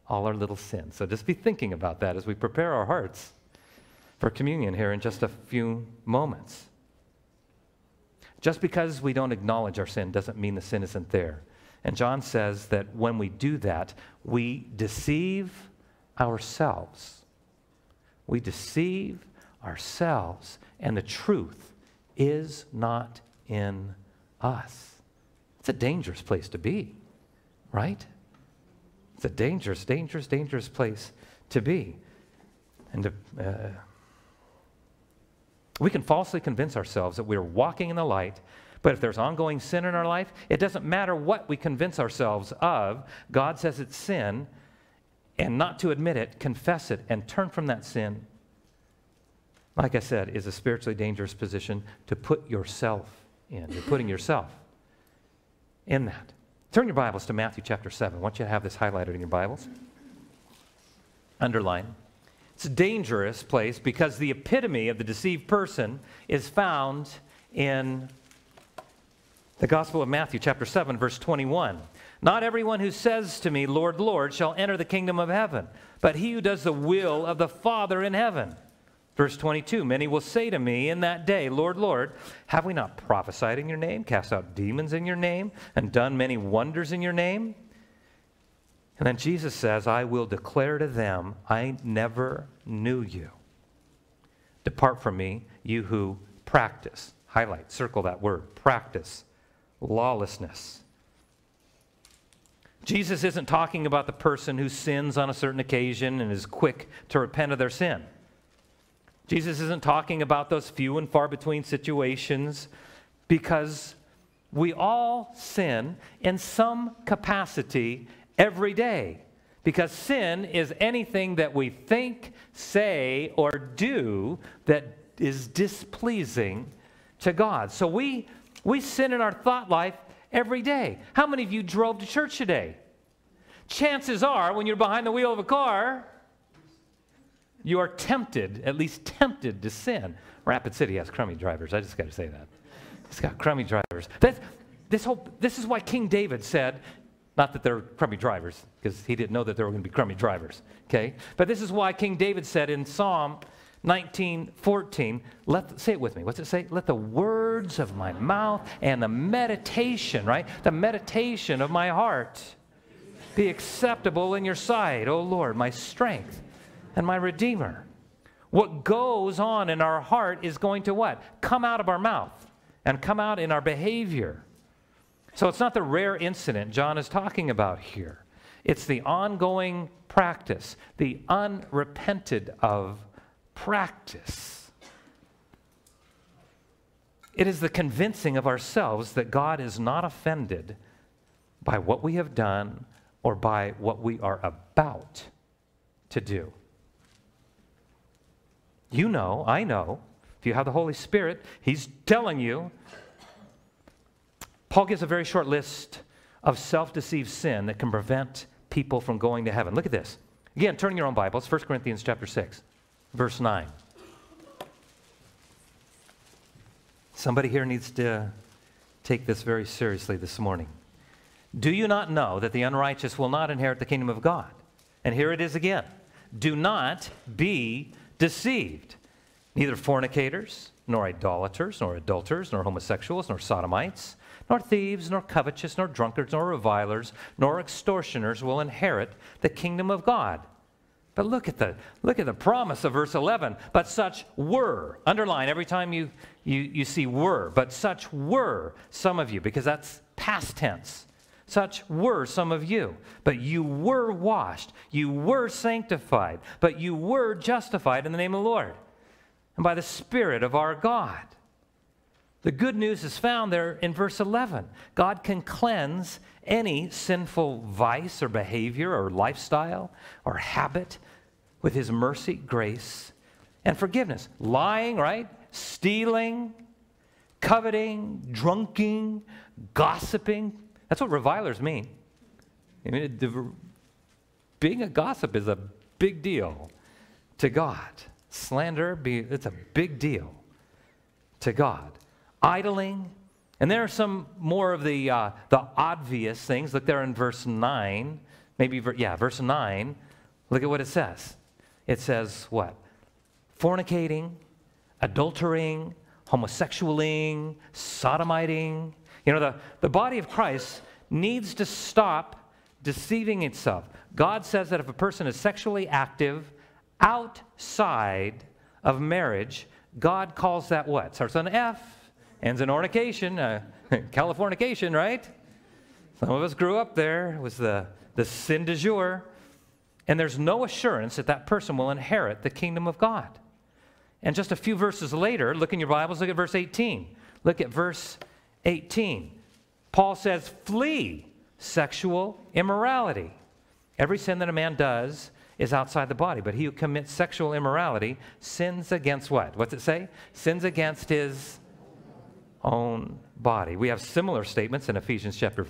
all our little sins. So just be thinking about that as we prepare our hearts for communion here in just a few moments. Just because we don't acknowledge our sin doesn't mean the sin isn't there. And John says that when we do that, we deceive ourselves. We deceive ourselves, and the truth is not in us. It's a dangerous place to be, right? It's a dangerous, dangerous, dangerous place to be. And to, uh, we can falsely convince ourselves that we're walking in the light, but if there's ongoing sin in our life, it doesn't matter what we convince ourselves of. God says it's sin, and not to admit it, confess it, and turn from that sin like I said, is a spiritually dangerous position to put yourself in. You're putting yourself in that. Turn your Bibles to Matthew chapter 7. I want you to have this highlighted in your Bibles. Underline. It's a dangerous place because the epitome of the deceived person is found in the Gospel of Matthew, chapter 7, verse 21. Not everyone who says to me, Lord, Lord, shall enter the kingdom of heaven, but he who does the will of the Father in heaven. Verse 22 Many will say to me in that day, Lord, Lord, have we not prophesied in your name, cast out demons in your name, and done many wonders in your name? And then Jesus says, I will declare to them, I never knew you. Depart from me, you who practice, highlight, circle that word, practice lawlessness. Jesus isn't talking about the person who sins on a certain occasion and is quick to repent of their sin. Jesus isn't talking about those few and far between situations because we all sin in some capacity every day. Because sin is anything that we think, say, or do that is displeasing to God. So we, we sin in our thought life every day. How many of you drove to church today? Chances are, when you're behind the wheel of a car, you are tempted, at least tempted to sin. Rapid City has crummy drivers. I just got to say that. It's got crummy drivers. That's, this, whole, this is why King David said, not that they're crummy drivers, because he didn't know that there were going to be crummy drivers, okay? But this is why King David said in Psalm 19:14, let say it with me. What's it say? Let the words of my mouth and the meditation, right? The meditation of my heart be acceptable in your sight, O Lord, my strength and my Redeemer. What goes on in our heart is going to what? Come out of our mouth and come out in our behavior. So it's not the rare incident John is talking about here. It's the ongoing practice, the unrepented of practice. It is the convincing of ourselves that God is not offended by what we have done or by what we are about to do. You know, I know, if you have the Holy Spirit, He's telling you. Paul gives a very short list of self deceived sin that can prevent people from going to heaven. Look at this. Again, turn your own Bibles, 1 Corinthians chapter 6, verse 9. Somebody here needs to take this very seriously this morning. Do you not know that the unrighteous will not inherit the kingdom of God? And here it is again. Do not be deceived. Neither fornicators, nor idolaters, nor adulterers, nor homosexuals, nor sodomites, nor thieves, nor covetous, nor drunkards, nor revilers, nor extortioners will inherit the kingdom of God. But look at the look at the promise of verse 11. But such were, underline every time you, you, you see were, but such were some of you, because that's past tense. Such were some of you. But you were washed, you were sanctified, but you were justified in the name of the Lord and by the Spirit of our God. The good news is found there in verse 11. God can cleanse any sinful vice or behavior or lifestyle or habit with his mercy, grace, and forgiveness. Lying, right? Stealing, coveting, drunking, gossiping, that's what revilers mean. I mean, the, being a gossip is a big deal to God. Slander, be, it's a big deal to God. Idling, and there are some more of the, uh, the obvious things. Look there in verse 9. Maybe, yeah, verse 9. Look at what it says. It says what? Fornicating, adultering, homosexualing, sodomiting, you know, the, the body of Christ needs to stop deceiving itself. God says that if a person is sexually active outside of marriage, God calls that what? Starts on F, ends in ornication, uh, Californication, right? Some of us grew up there. It was the, the sin du jour. And there's no assurance that that person will inherit the kingdom of God. And just a few verses later, look in your Bibles, look at verse 18. Look at verse 18. Paul says, flee sexual immorality. Every sin that a man does is outside the body, but he who commits sexual immorality sins against what? What's it say? Sins against his own body. We have similar statements in Ephesians chapter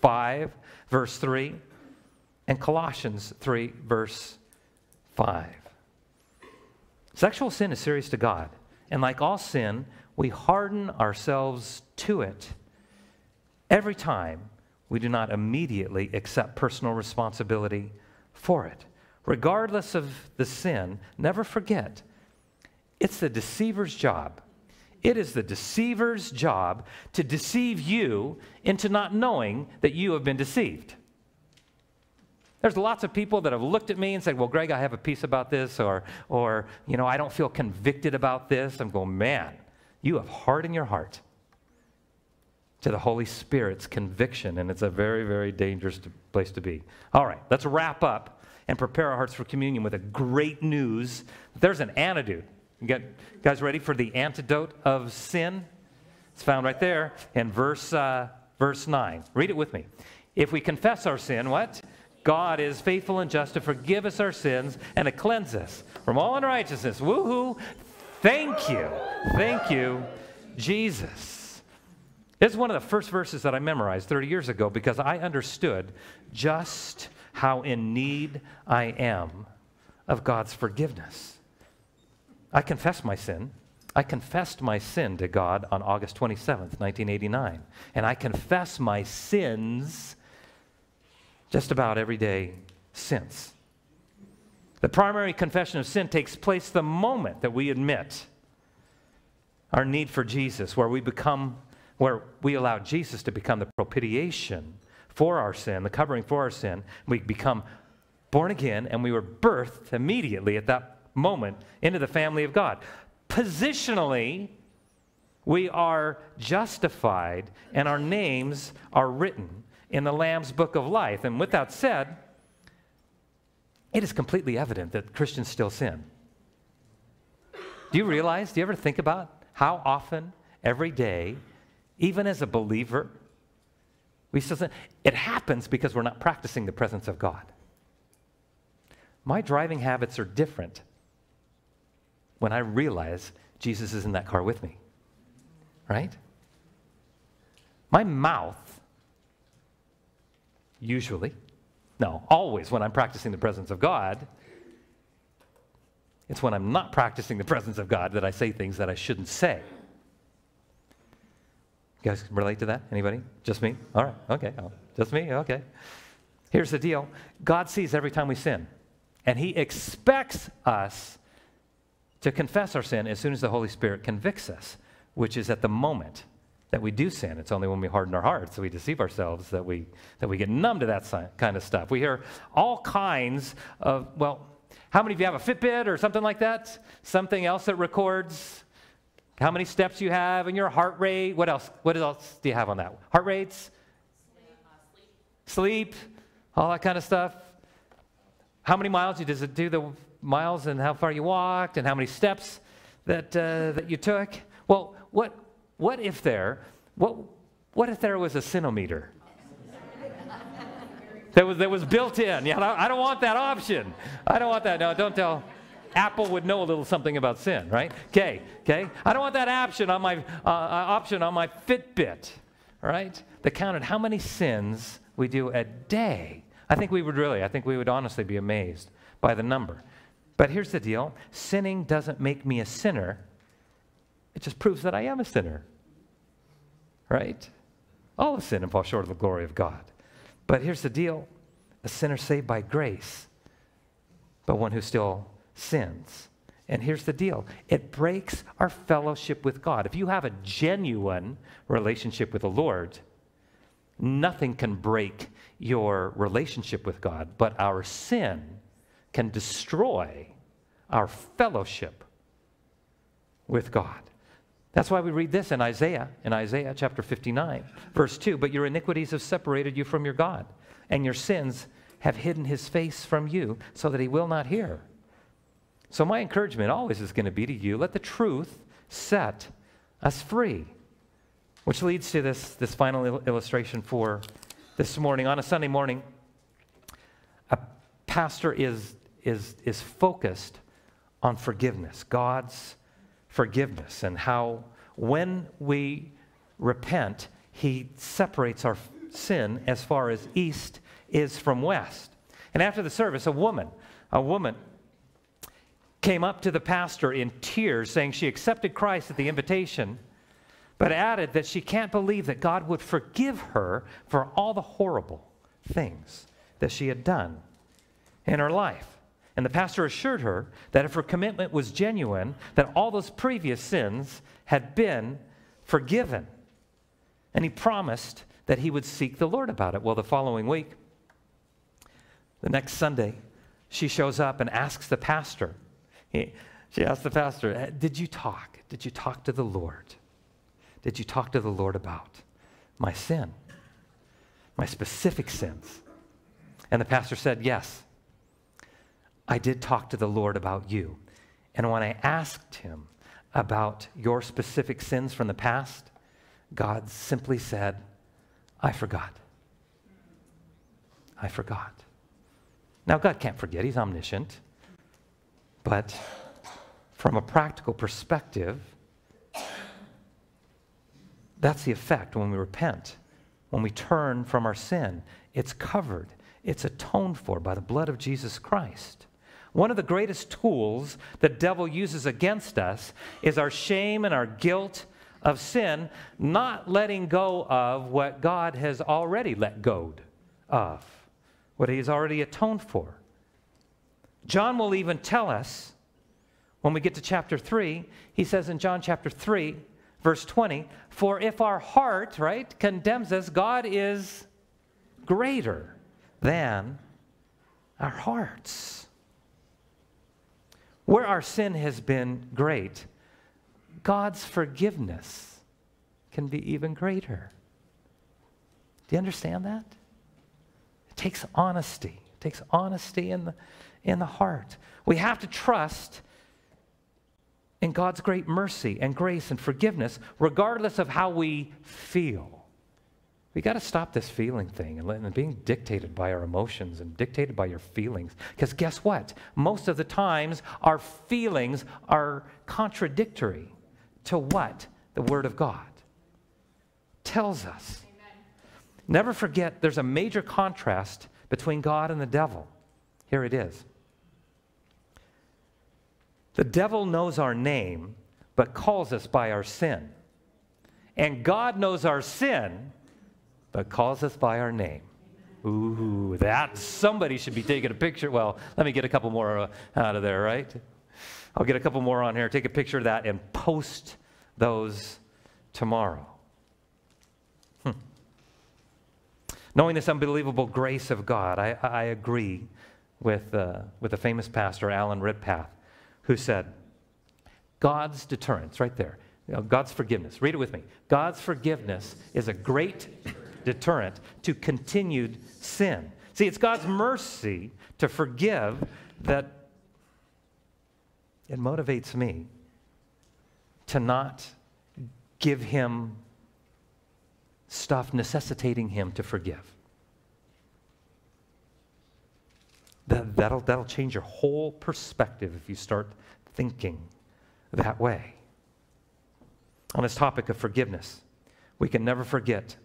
5, verse 3, and Colossians 3, verse 5. Sexual sin is serious to God, and like all sin, we harden ourselves to it every time we do not immediately accept personal responsibility for it. Regardless of the sin, never forget it's the deceiver's job. It is the deceiver's job to deceive you into not knowing that you have been deceived. There's lots of people that have looked at me and said, Well, Greg, I have a peace about this, or, or you know, I don't feel convicted about this. I'm going, Man, you have hardened your heart to the Holy Spirit's conviction, and it's a very, very dangerous place to be. All right, let's wrap up and prepare our hearts for communion with a great news. There's an antidote. You get, guys ready for the antidote of sin? It's found right there in verse, uh, verse 9. Read it with me. If we confess our sin, what? God is faithful and just to forgive us our sins and to cleanse us from all unrighteousness. Woohoo! Thank you. Thank you, Jesus. This is one of the first verses that I memorized 30 years ago because I understood just how in need I am of God's forgiveness. I confess my sin. I confessed my sin to God on August 27th, 1989. And I confess my sins just about every day since. The primary confession of sin takes place the moment that we admit our need for Jesus, where we become, where we allow Jesus to become the propitiation for our sin, the covering for our sin. We become born again, and we were birthed immediately at that moment into the family of God. Positionally, we are justified, and our names are written in the Lamb's book of life. And with that said, it is completely evident that Christians still sin. Do you realize, do you ever think about how often, every day, even as a believer, We still sin. It happens because we're not practicing the presence of God. My driving habits are different when I realize Jesus is in that car with me. Right? My mouth, usually, no, always when I'm practicing the presence of God, it's when I'm not practicing the presence of God that I say things that I shouldn't say. You guys relate to that? Anybody? Just me? All right. Okay. Oh, just me? Okay. Here's the deal God sees every time we sin, and He expects us to confess our sin as soon as the Holy Spirit convicts us, which is at the moment that we do sin. It's only when we harden our hearts, so we deceive ourselves, that we, that we get numb to that kind of stuff. We hear all kinds of, well, how many of you have a Fitbit or something like that? Something else that records how many steps you have and your heart rate. What else? What else do you have on that? Heart rates? Sleep, all that kind of stuff. How many miles does it do the miles and how far you walked and how many steps that, uh, that you took? Well, what, what if there, what, what if there was a sinometer? that was, that was built in. Yeah, I don't want that option. I don't want that. No, don't tell. Apple would know a little something about sin, right? Okay, okay. I don't want that option on my uh, uh, option on my Fitbit, right? That counted how many sins we do a day. I think we would really, I think we would honestly be amazed by the number. But here's the deal: sinning doesn't make me a sinner. It just proves that I am a sinner, right? All of sin and fall short of the glory of God. But here's the deal: a sinner saved by grace, but one who still sins. And here's the deal it breaks our fellowship with God. If you have a genuine relationship with the Lord, nothing can break your relationship with God, but our sin can destroy our fellowship with God. That's why we read this in Isaiah, in Isaiah chapter 59, verse 2. But your iniquities have separated you from your God, and your sins have hidden his face from you so that he will not hear. So, my encouragement always is going to be to you let the truth set us free. Which leads to this, this final il- illustration for this morning. On a Sunday morning, a pastor is, is, is focused on forgiveness, God's forgiveness, and how when we repent, He separates our sin as far as east is from west. And after the service, a woman, a woman came up to the pastor in tears, saying she accepted Christ at the invitation, but added that she can't believe that God would forgive her for all the horrible things that she had done in her life. And the pastor assured her that if her commitment was genuine, that all those previous sins had been forgiven. And he promised that he would seek the Lord about it. Well, the following week, the next Sunday, she shows up and asks the pastor he, she asked the pastor, eh, Did you talk? Did you talk to the Lord? Did you talk to the Lord about my sin, my specific sins? And the pastor said, Yes, I did talk to the Lord about you. And when I asked him about your specific sins from the past, God simply said, I forgot. I forgot. Now, God can't forget, He's omniscient. But from a practical perspective, that's the effect when we repent. When we turn from our sin, it's covered, it's atoned for by the blood of Jesus Christ. One of the greatest tools the devil uses against us is our shame and our guilt of sin, not letting go of what God has already let go of, what He has already atoned for. John will even tell us when we get to chapter 3, he says in John chapter 3, verse 20, For if our heart, right, condemns us, God is greater than our hearts. Where our sin has been great, God's forgiveness can be even greater. Do you understand that? It takes honesty. It takes honesty in the in the heart. We have to trust in God's great mercy and grace and forgiveness, regardless of how we feel. We got to stop this feeling thing and, letting, being dictated by our emotions and dictated by your feelings. Because guess what? Most of the times, our feelings are contradictory to what the Word of God tells us. Amen. Never forget there's a major contrast between God and the devil. Here it is. The devil knows our name, but calls us by our sin. And God knows our sin, but calls us by our name. Ooh, that somebody should be taking a picture. Well, let me get a couple more uh, out of there, right? I'll get a couple more on here. Take a picture of that and post those tomorrow. Hmm. Knowing this unbelievable grace of God, I, I agree with, uh, with the famous pastor, Alan Redpath, who said, God's deterrence, right there, you know, God's forgiveness. Read it with me. God's forgiveness is a great deterrent to continued sin. See, it's God's mercy to forgive that it motivates me to not give him stuff necessitating him to forgive. That, that'll, that'll change your whole perspective if you start thinking that way. On this topic of forgiveness, we can never forget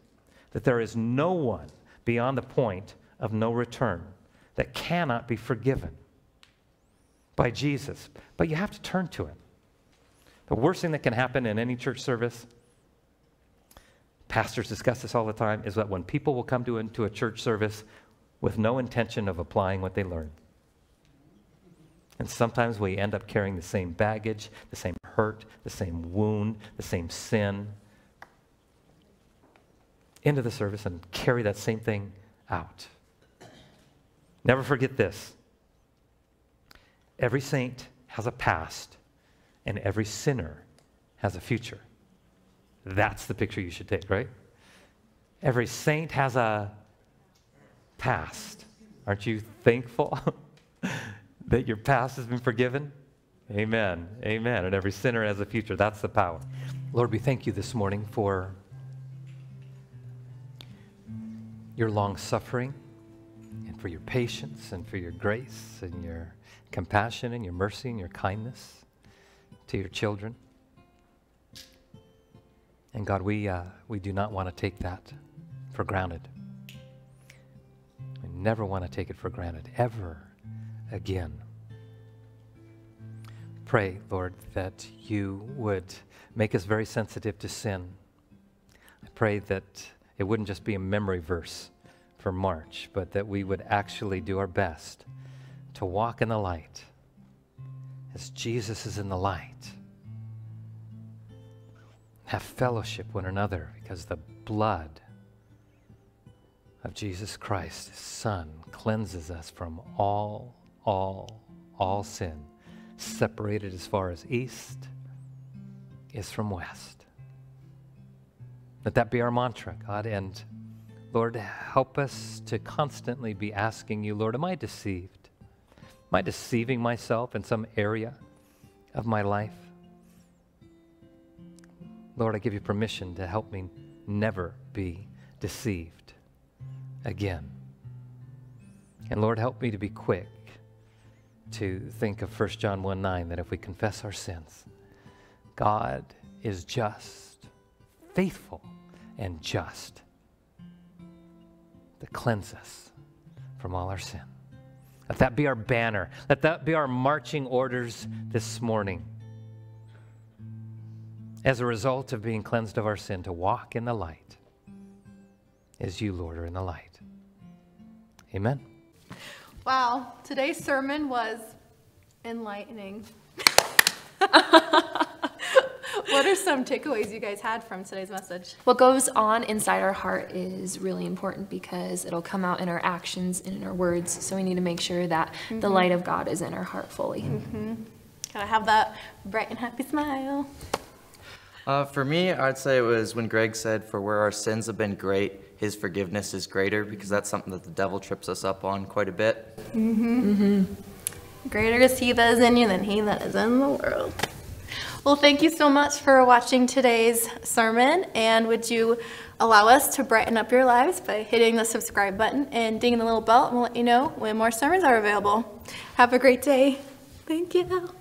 that there is no one beyond the point of no return that cannot be forgiven by Jesus. But you have to turn to Him. The worst thing that can happen in any church service, pastors discuss this all the time, is that when people will come to into a church service with no intention of applying what they learn. And sometimes we end up carrying the same baggage, the same hurt, the same wound, the same sin into the service and carry that same thing out. Never forget this every saint has a past, and every sinner has a future. That's the picture you should take, right? Every saint has a past. Aren't you thankful that your past has been forgiven? Amen. Amen. And every sinner has a future. That's the power. Lord, we thank you this morning for your long suffering and for your patience and for your grace and your compassion and your mercy and your kindness to your children. And God, we, uh, we do not want to take that for granted We never want to take it for granted ever again. Pray, Lord, that you would make us very sensitive to sin. I pray that it wouldn't just be a memory verse for March, but that we would actually do our best to walk in the light as Jesus is in the light. Have fellowship one another because the blood of Jesus Christ, his Son, cleanses us from all, all, all sin, separated as far as east is from west. Let that be our mantra, God. And Lord, help us to constantly be asking you, Lord, am I deceived? Am I deceiving myself in some area of my life? Lord, I give you permission to help me never be deceived again. And Lord, help me to be quick to think of 1 John 1 9 that if we confess our sins, God is just, faithful, and just to cleanse us from all our sin. Let that be our banner. Let that be our marching orders this morning. As a result of being cleansed of our sin, to walk in the light as you, Lord, are in the light. Amen. Wow, today's sermon was enlightening. what are some takeaways you guys had from today's message? What goes on inside our heart is really important because it'll come out in our actions and in our words. So we need to make sure that mm-hmm. the light of God is in our heart fully. Mm-hmm. Gotta have that bright and happy smile. Uh, for me, I'd say it was when Greg said, For where our sins have been great, his forgiveness is greater because that's something that the devil trips us up on quite a bit. Mm-hmm. Mm-hmm. Greater is he that is in you than he that is in the world. Well, thank you so much for watching today's sermon. And would you allow us to brighten up your lives by hitting the subscribe button and dinging the little bell, and we'll let you know when more sermons are available. Have a great day. Thank you.